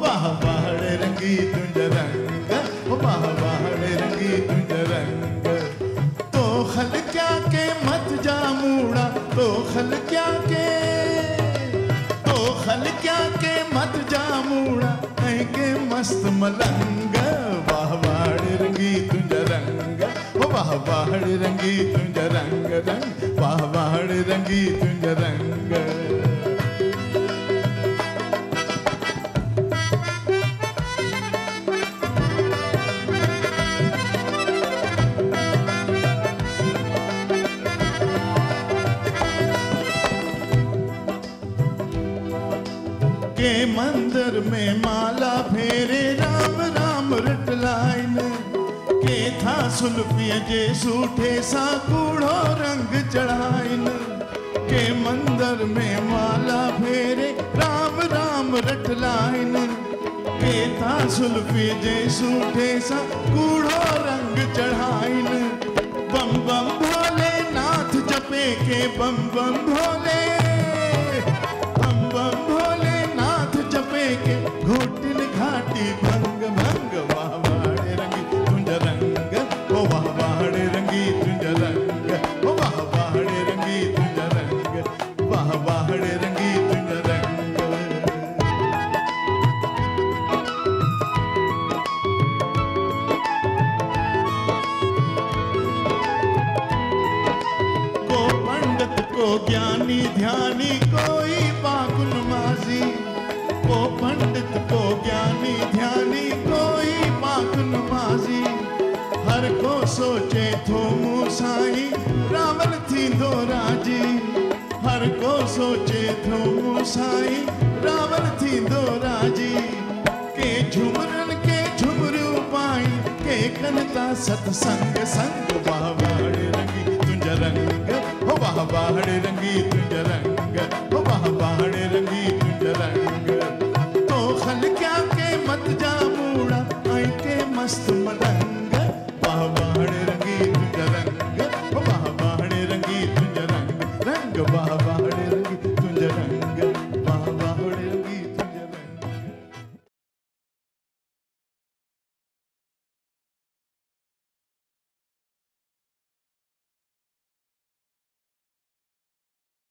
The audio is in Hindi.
वाह वाहड़े रंगी तुंज रंग। ओ वाह रंगी तुंज रंग। तो खल क्या के मत जा मूड़ा तो खल क्या के। तो खल क्या के मत जा मूड़ा ऐ के मस्त मलंग। वाह वाहड़े रंगी तुंज रंग। वाह वाहड़े रंगी तुंज रंग। रंग वाह वाहड़े रंगी तुंज रंग। के मंदिर में माला फेरे, राम राम रटलाइन के था सुल्फिय जे सूठे सा कूड़ो रंग चढ़ाइन। के मंदिर में माला फेरे, राम राम रटलाइन के था सुल्फी जे सूठे सा कूड़ो रंग चढ़ाइन। बम बम, भोले नाथ जपे के, बम बम, भोले ज्ञानी ध्यानी कोई पाकुन माजी। को पंडित को ज्ञानी ध्यानी कोई पाकुन माजी। हर को सोचे थो मूसाई, रावण थी दो राज़ी। हर को सोचे थो मूसाई, रावण थी दो राज़ी। के झुमरन, के झुमरू पाई, के कनता सतसंग संग वाह वाड़े रंगी तुंज रंग बाह बाहड़े रंगी तुंज रंग, ओ बाह बाहड़े रंगी तुंज रंग। तो खल क्या के मत जा मूड़ा आई के मस्त मलंग। बाह रंगी तुंज रंग।